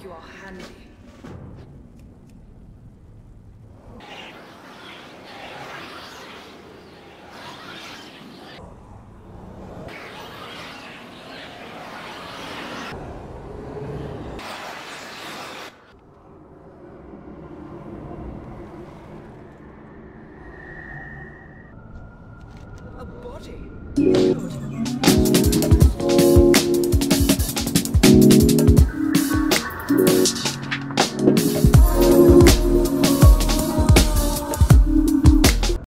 hope you are handy. A body? Good.